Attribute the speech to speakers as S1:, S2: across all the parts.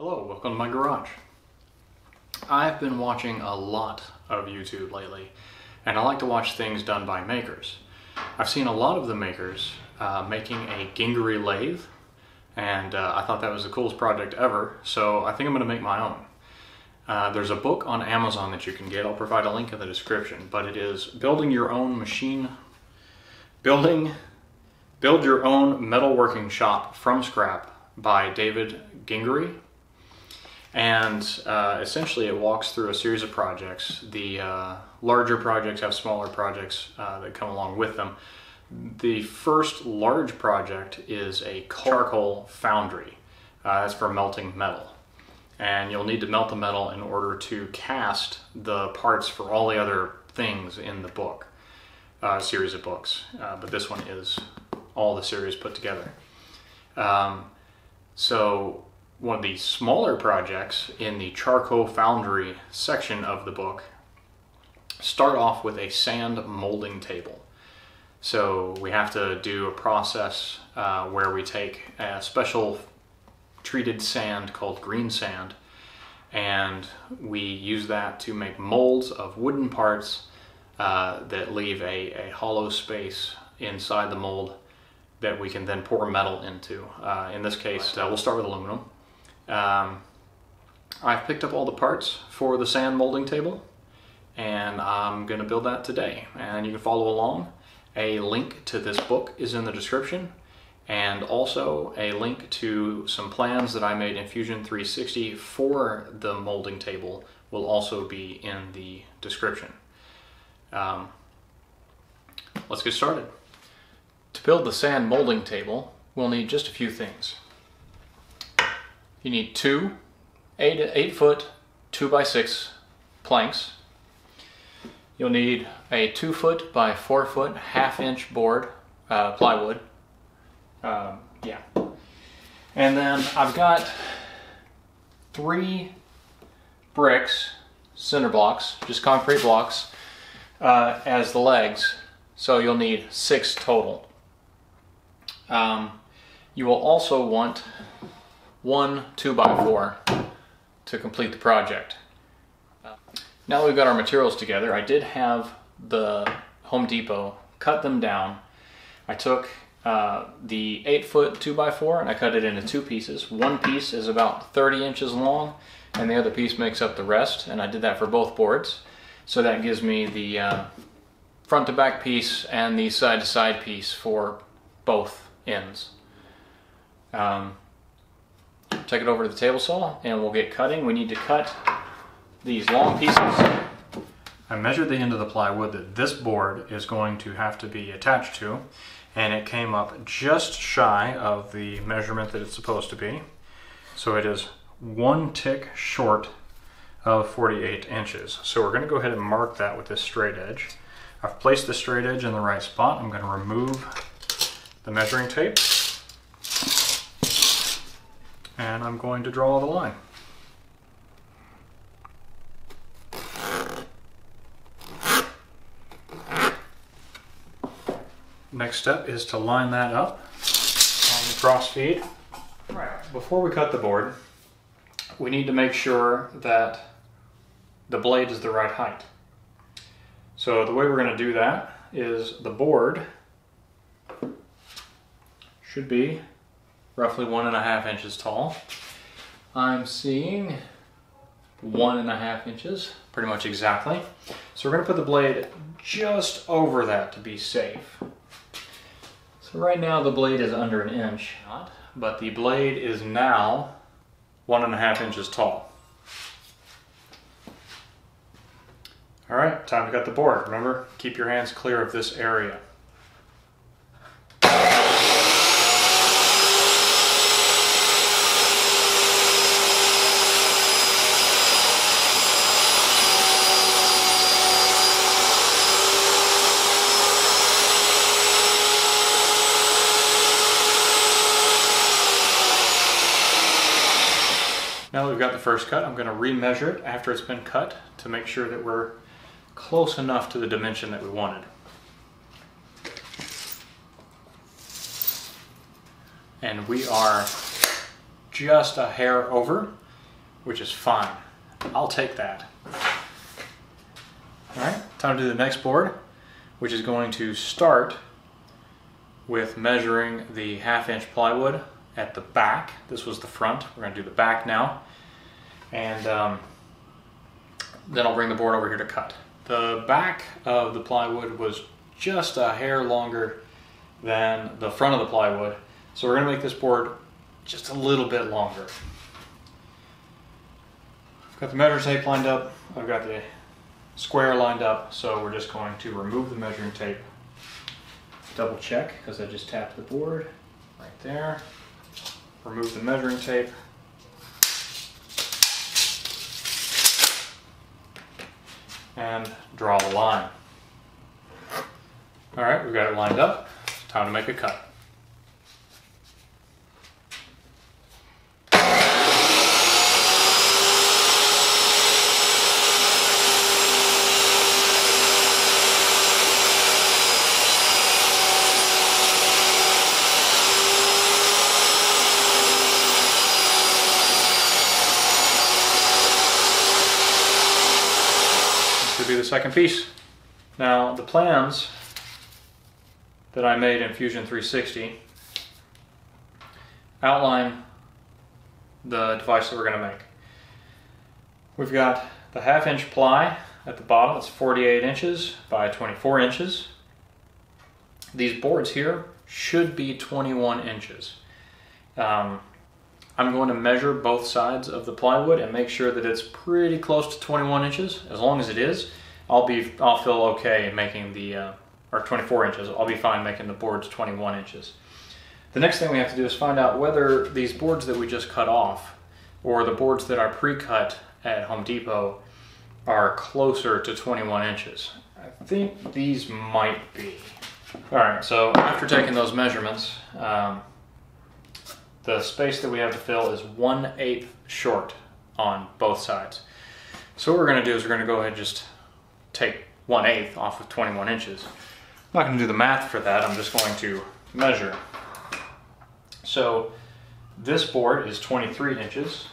S1: Hello, welcome to my garage. I've been watching a lot of YouTube lately, and I like to watch things done by makers. I've seen a lot of the makers uh, making a Gingery lathe, and uh, I thought that was the coolest project ever, so I think I'm going to make my own. Uh, there's a book on Amazon that you can get. I'll provide a link in the description, but it is Building Your Own Machine, Building, Build Your Own Metalworking Shop from Scrap by David Gingery and uh, essentially it walks through a series of projects. The uh, larger projects have smaller projects uh, that come along with them. The first large project is a charcoal foundry. Uh, that's for melting metal. And you'll need to melt the metal in order to cast the parts for all the other things in the book, uh, series of books. Uh, but this one is all the series put together. Um, so one of the smaller projects in the charcoal foundry section of the book start off with a sand molding table. So we have to do a process uh, where we take a special treated sand called green sand and we use that to make molds of wooden parts uh, that leave a, a hollow space inside the mold that we can then pour metal into. Uh, in this case, uh, we'll start with aluminum. Um, I've picked up all the parts for the sand molding table and I'm going to build that today and you can follow along. A link to this book is in the description and also a link to some plans that I made in Fusion 360 for the molding table will also be in the description. Um, let's get started. To build the sand molding table, we'll need just a few things. You need two eight, eight foot two by six planks. You'll need a two foot by four foot half inch board, uh, plywood. Um, yeah. And then I've got three bricks, cinder blocks, just concrete blocks, uh, as the legs. So you'll need six total. Um, you will also want one 2x4 to complete the project. Now that we've got our materials together, I did have the Home Depot cut them down. I took uh, the 8 foot 2x4 and I cut it into two pieces. One piece is about 30 inches long and the other piece makes up the rest and I did that for both boards. So that gives me the uh, front to back piece and the side to side piece for both ends. Um, take it over to the table saw and we'll get cutting. We need to cut these long pieces. I measured the end of the plywood that this board is going to have to be attached to and it came up just shy of the measurement that it's supposed to be. So it is one tick short of 48 inches. So we're going to go ahead and mark that with this straight edge. I've placed the straight edge in the right spot. I'm going to remove the measuring tape and I'm going to draw the line. Next step is to line that up on the cross feed. Right. Before we cut the board, we need to make sure that the blade is the right height. So the way we're going to do that is the board should be roughly one and a half inches tall. I'm seeing one and a half inches, pretty much exactly. So we're gonna put the blade just over that to be safe. So right now the blade is under an inch, but the blade is now one and a half inches tall. All right, time to cut the board. Remember, keep your hands clear of this area. We've got the first cut, I'm going to remeasure it after it's been cut to make sure that we're close enough to the dimension that we wanted. And we are just a hair over. which is fine. I'll take that. All right, time to do the next board, which is going to start with measuring the half inch plywood at the back. This was the front. We're going to do the back now. And um, then I'll bring the board over here to cut. The back of the plywood was just a hair longer than the front of the plywood. So we're gonna make this board just a little bit longer. I've got the measuring tape lined up. I've got the square lined up. So we're just going to remove the measuring tape. Double check because I just tapped the board right there. Remove the measuring tape. And draw the line. All right, we've got it lined up. Time to make a cut. Be the second piece. Now the plans that I made in Fusion 360 outline the device that we're going to make. We've got the half inch ply at the bottom, it's 48 inches by 24 inches. These boards here should be 21 inches. Um, I'm going to measure both sides of the plywood and make sure that it's pretty close to 21 inches. As long as it is, I'll be I'll feel okay making the uh, or 24 inches. I'll be fine making the boards 21 inches. The next thing we have to do is find out whether these boards that we just cut off or the boards that are pre-cut at Home Depot are closer to 21 inches. I think these might be. All right, so after taking those measurements, um, the space that we have to fill is 1 8 short on both sides. So what we're going to do is we're going to go ahead and just take 1 8 off of 21 inches. I'm not going to do the math for that, I'm just going to measure. So this board is 23 inches.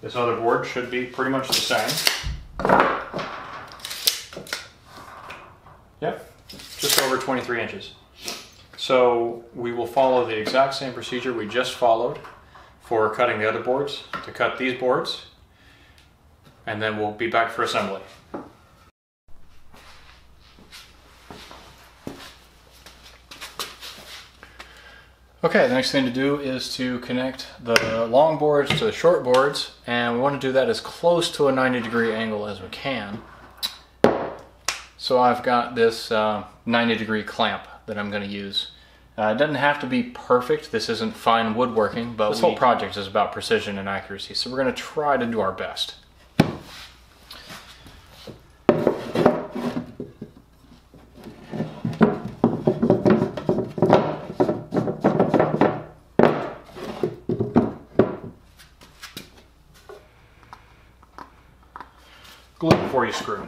S1: This other board should be pretty much the same. Yep, just over 23 inches. So we will follow the exact same procedure we just followed for cutting the other boards to cut these boards and then we'll be back for assembly. Okay, the next thing to do is to connect the long boards to the short boards and we want to do that as close to a 90 degree angle as we can. So I've got this uh, 90 degree clamp that I'm going to use. Uh, it doesn't have to be perfect. This isn't fine woodworking, but this whole project is about precision and accuracy. So we're going to try to do our best. Glue before you screw.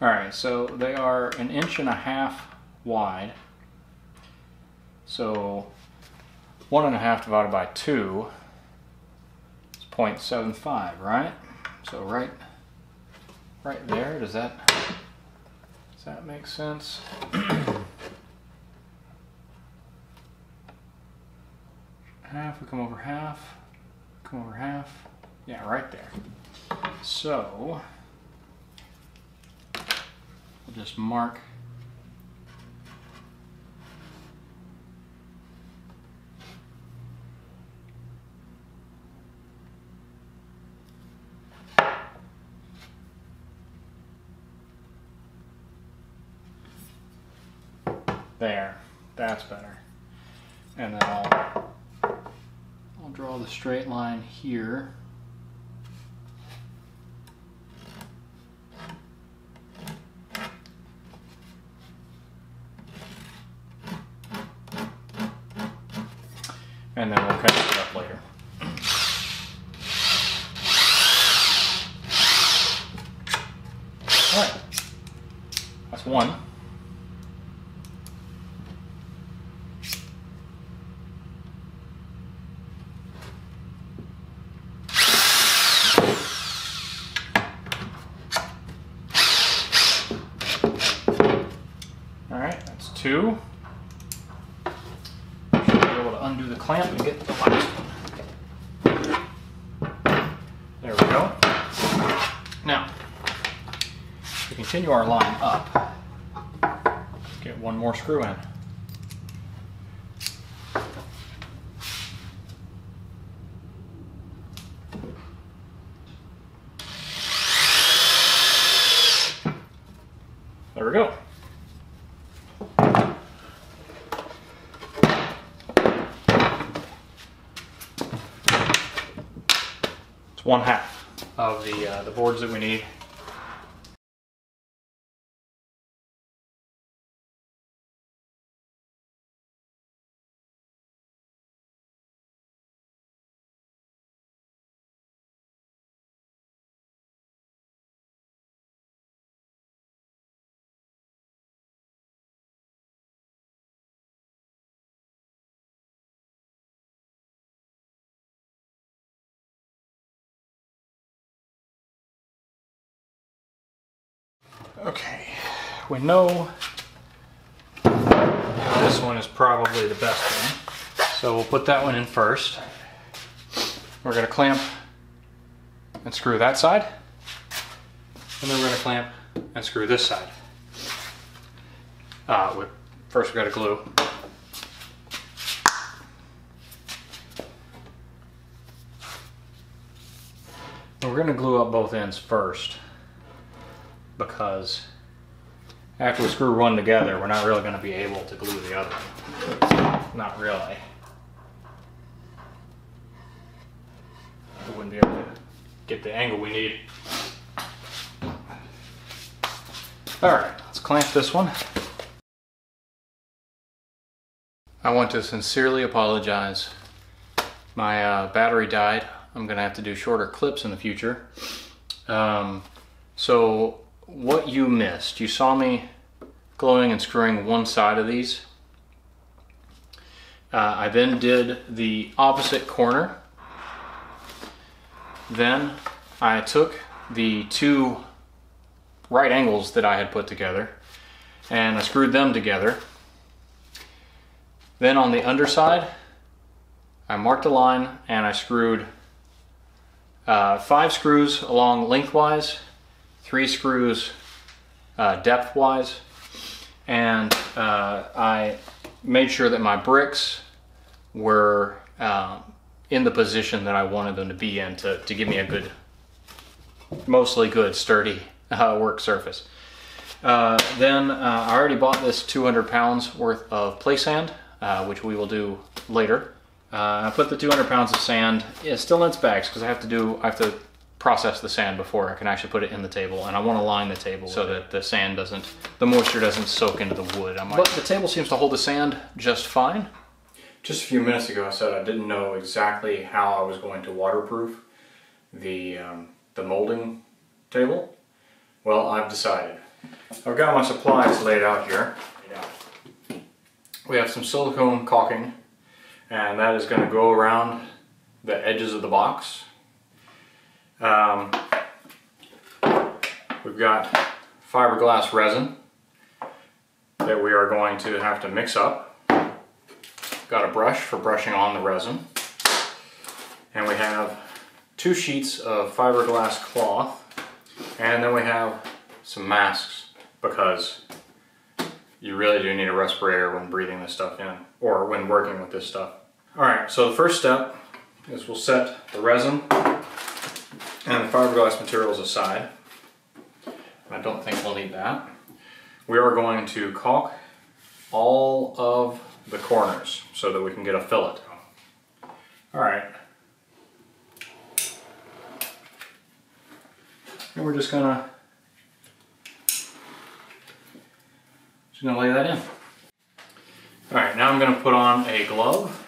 S1: All right, so they are an inch and a half wide. So one and a half divided by two is 0.75, right? So right, right there, does that, does that make sense? half, we come over half, come over half, yeah, right there. So, I'll just mark There, that's better. And then I'll, I'll draw the straight line here. And then we'll connect it up later. All right, that's one. All right, that's two. Should be able to the clamp and get the last one. There we go. Now, to continue our line up, get one more screw in. There we go. One half of the uh, the boards that we need. Okay, we know this one is probably the best one. So we'll put that one in first. We're gonna clamp and screw that side. And then we're gonna clamp and screw this side. Uh, we, first we gotta glue. We're gonna glue up both ends first because after we screw one together, we're not really going to be able to glue the other. Not really. We wouldn't be able to get the angle we need. All right, let's clamp this one. I want to sincerely apologize. My uh, battery died. I'm gonna have to do shorter clips in the future. Um, so what you missed. You saw me gluing and screwing one side of these. Uh, I then did the opposite corner. Then I took the two right angles that I had put together and I screwed them together. Then on the underside, I marked a line and I screwed uh, five screws along lengthwise three screws uh, depth wise and uh, I made sure that my bricks were uh, in the position that I wanted them to be in to, to give me a good, mostly good, sturdy uh, work surface. Uh, then I already bought this 200 pounds worth of play sand, which we will do later. I put the 200 pounds of sand, it's still in its bags because I have to do, I have to process the sand before I can actually put it in the table and I want to line the table so that the sand doesn't, the moisture doesn't soak into the wood. But the table seems to hold the sand just fine. Just a few minutes ago I said I didn't know exactly how I was going to waterproof the, um, the molding table. Well, I've decided. I've got my supplies laid out here. We have some silicone caulking and that is going to go around the edges of the box um, we've got fiberglass resin that we are going to have to mix up. Got a brush for brushing on the resin. And we have two sheets of fiberglass cloth. And then we have some masks because you really do need a respirator when breathing this stuff in or when working with this stuff. All right, so the first step is we'll set the resin and the fiberglass materials aside, I don't think we'll need that. We are going to caulk all of the corners so that we can get a fillet. All right. And we're just gonna, just gonna lay that in. All right, now I'm gonna put on a glove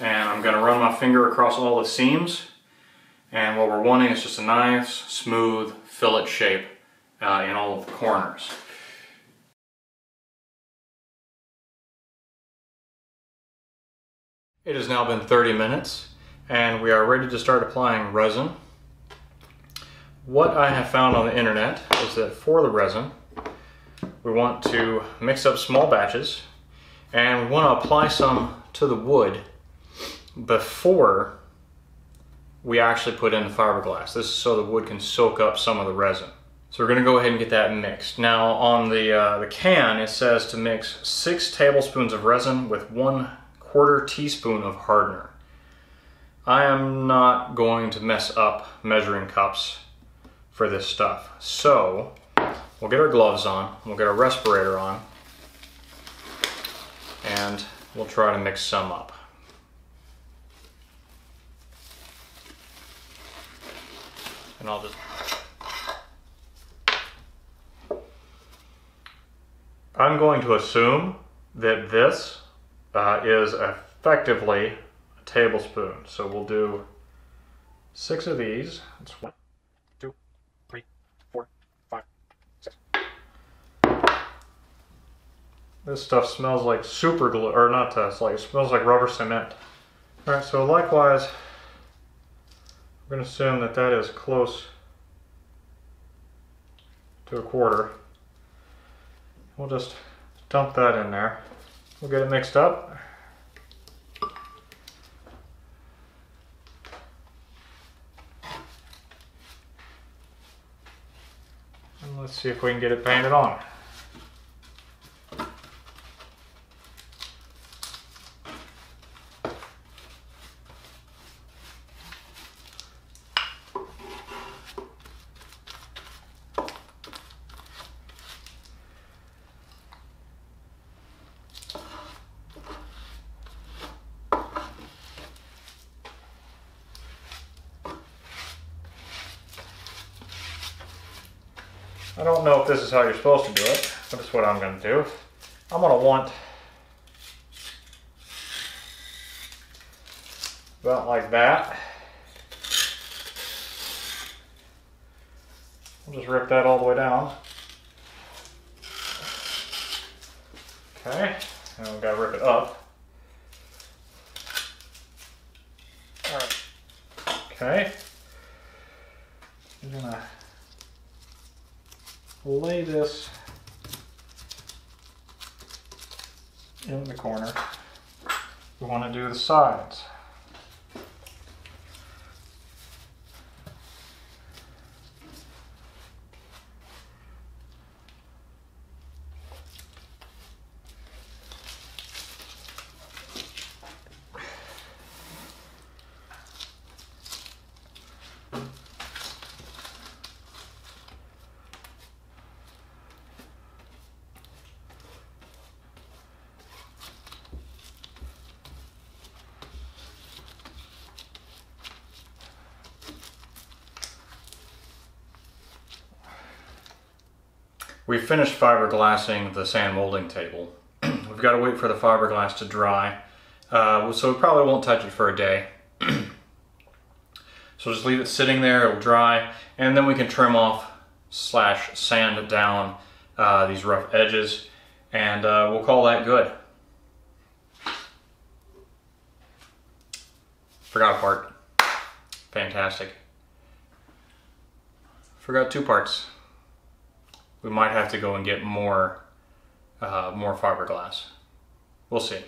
S1: and I'm gonna run my finger across all the seams and what we're wanting is just a nice, smooth fillet shape uh, in all of the corners. It has now been 30 minutes and we are ready to start applying resin. What I have found on the internet is that for the resin, we want to mix up small batches and we want to apply some to the wood before we actually put in the fiberglass. This is so the wood can soak up some of the resin. So we're gonna go ahead and get that mixed. Now on the, uh, the can, it says to mix six tablespoons of resin with one quarter teaspoon of hardener. I am not going to mess up measuring cups for this stuff. So we'll get our gloves on, we'll get our respirator on, and we'll try to mix some up. And I'll just I'm going to assume that this uh, is effectively a tablespoon. So we'll do six of these. That's one, two, three, four, five, six. This stuff smells like super glue, or not, uh, like, it smells like rubber cement. All right, so likewise, we're gonna assume that that is close to a quarter. We'll just dump that in there. We'll get it mixed up. And let's see if we can get it painted on. I don't know if this is how you're supposed to do it, but it's what I'm going to do. I'm going to want about like that. I'll just rip that all the way down. Okay, and we've got to rip it up. All right. Okay. I'm gonna lay this in the corner. We want to do the sides. We've finished fiberglassing the sand molding table. We've got to wait for the fiberglass to dry, uh, so we probably won't touch it for a day. so just leave it sitting there, it'll dry, and then we can trim off slash sand down uh, these rough edges, and uh, we'll call that good. Forgot a part. Fantastic. Forgot two parts we might have to go and get more, uh, more fiberglass. We'll see.